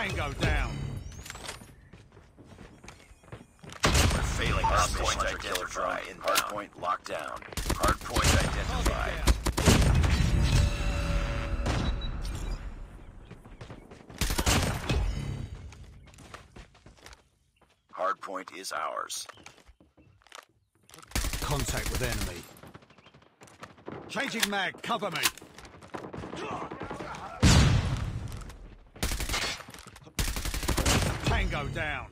Tango down. We're failing hard point identified. Hard point locked down. Hard point identified. Hard point is ours. Contact with enemy. Changing mag, cover me. Tango down.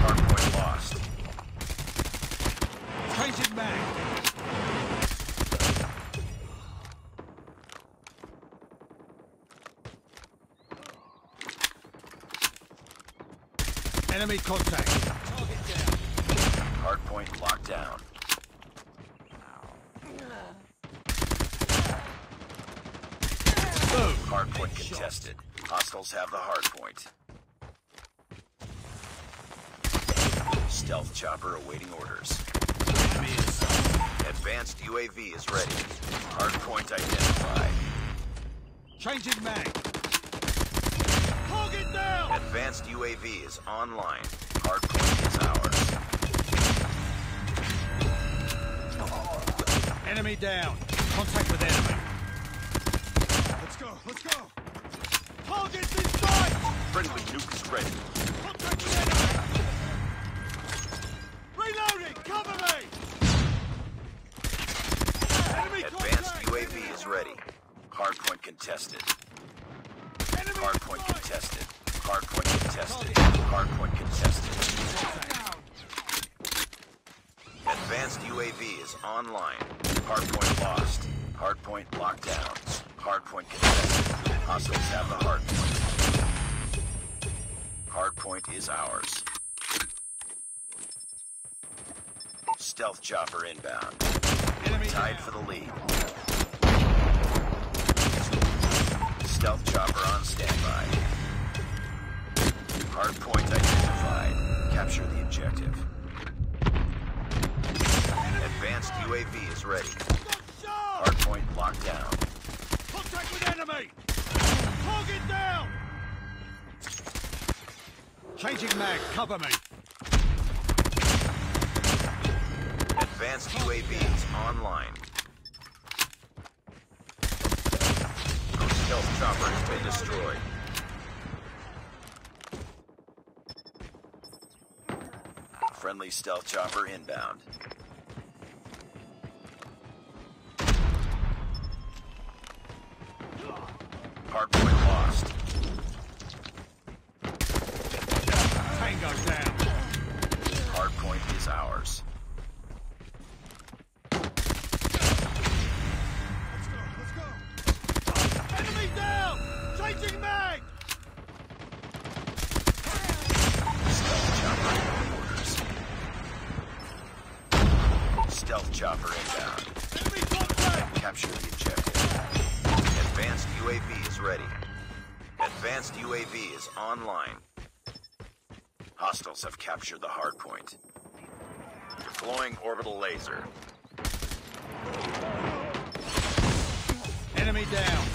Hard point lost. Changing mag. Enemy contact. Target down. Hard locked down. Boom. Hard point contested. Hostiles have the hard point. Stealth chopper awaiting orders. Advanced UAV is ready. Hard point identified. Changing mag. Target down. Advanced UAV is online. Hard point is ours. Enemy down. Contact with enemy. Let's go, let's go. Target's in sight. Friendly nuke is ready. Reloading, cover me. Enemy Advanced contact. UAV is ready. Hard point contested. Enemy Hard point contested. Hard point contested. Hard point contested. Advanced UAV is online. Hard point lost. Hard point locked down. Hard point contested. Hostiles have the hard point. Hard point is ours. Stealth chopper inbound. Enemy Tied down. for the lead. Stealth chopper on standby. Hardpoint identified. Capture the objective. Advanced UAV is ready. Hardpoint. Locked down. With enemy. Target down. Changing mag, cover me. Advanced UAV is online. Stealth chopper has been destroyed. Friendly stealth chopper inbound. Hardpoint lost. Tango down. Hardpoint is ours. Let's go, let's go. Enemy down. Changing mag. Stealth chopper in orders. Stealth chopper inbound. UAV is online. Hostiles have captured the hardpoint. Deploying orbital laser. Enemy down.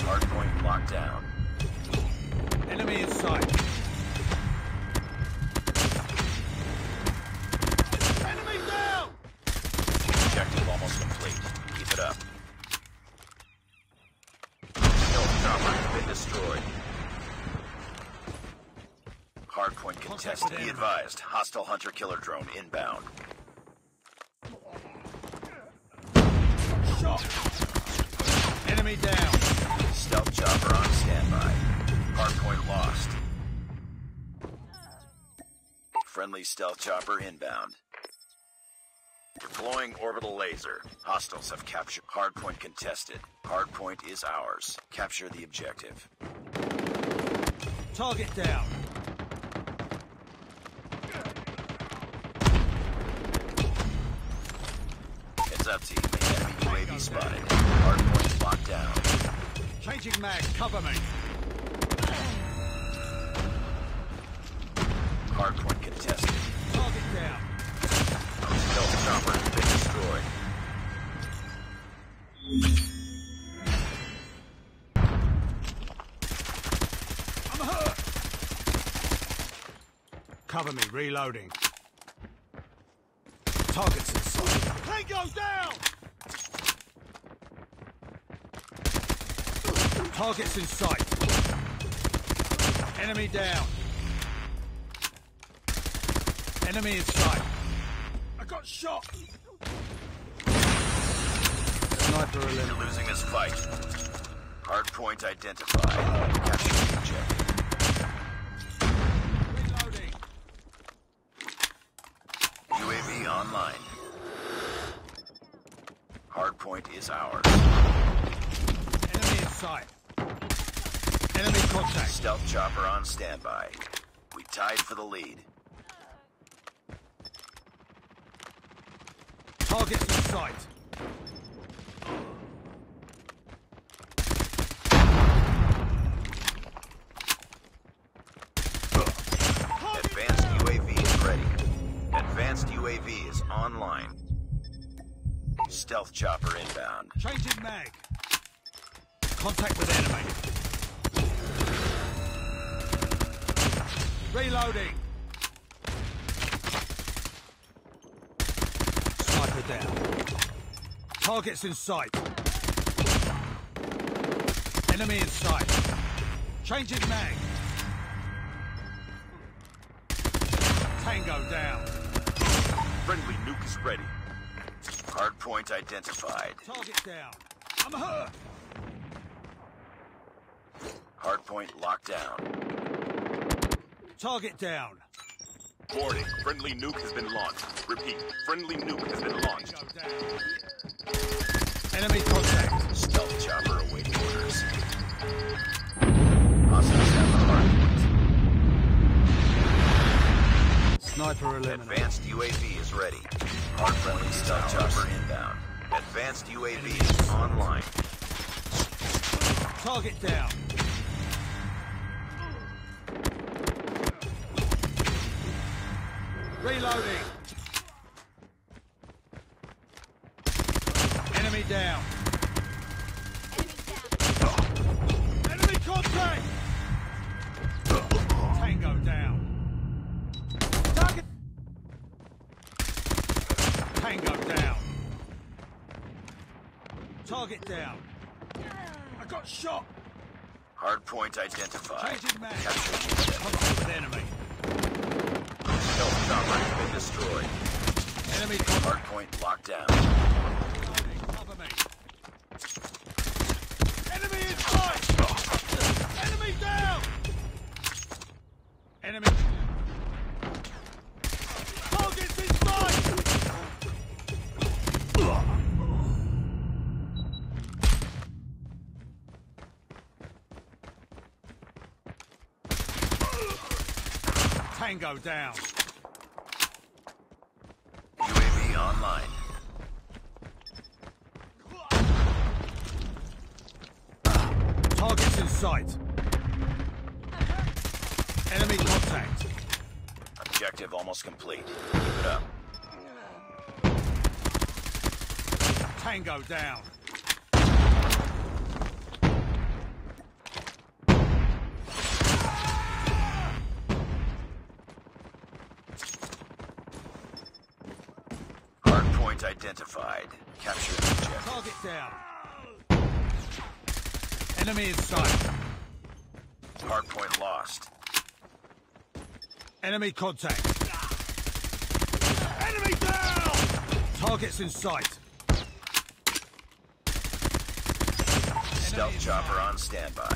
Down. Locked down. Hardpoint contested. Be advised. Hostile hunter-killer drone inbound. Shot. Enemy down. Stealth chopper on standby. Hardpoint lost. Friendly stealth chopper inbound. Deploying orbital laser. Hostiles have captured. Hardpoint contested. Hardpoint is ours. Capture the objective. Target down. Up, team. Enemy UAV spotted. Hardpoint locked down. Changing mag, cover me. Hardpoint contested. Target down. Stealth chopper has been destroyed. I'm hurt. Cover me, reloading. Targets in sight. Tango down! Targets in sight. Enemy down. Enemy in sight. I got shot. Sniper eliminated. losing this fight. Hardpoint identified. Capture the objective. Reloading. UAV online. Hardpoint is ours. Enemy in sight. Enemy contact. Stealth chopper on standby. We tied for the lead. Targets in sight. Stealth chopper inbound. Changing mag. Contact with enemy. Reloading. Sniper down. Targets in sight. Enemy in sight. Changing mag. Tango down. Friendly nuke is ready. Hardpoint identified. Target down. I'm hurt. Hardpoint locked down. Target down. Warning, friendly nuke has been launched. Repeat, friendly nuke has been launched. Enemy contact. Stealth chopper awaiting orders. Hostiles have the hardpoint. Sniper eliminated. Advanced UAV is ready. Hard friendly stealth chopper inbound. Advanced UAV is online. Target down. Reloading. Enemy down. Enemy contact. Target down. I got shot. Hardpoint identified. Changing mag. Capture the objective. Contact with enemy. Stealth chopper has been destroyed. Enemy. Hardpoint locked down. Reloading. Cover me. Enemy inside! Enemy down! Tango down. UAV online. Targets in sight. Enemy contact. Objective almost complete. Keep it up. Tango down. Hardpoint identified. Capture the objective. Target down. Enemy in sight. Hardpoint lost. Enemy contact. Enemy down! Targets in sight. Stealth Enemy chopper on standby.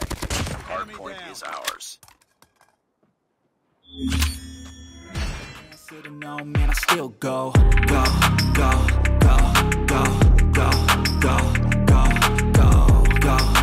Hardpoint is ours man, I still go, go, go, go, go, go, go, go, go, go.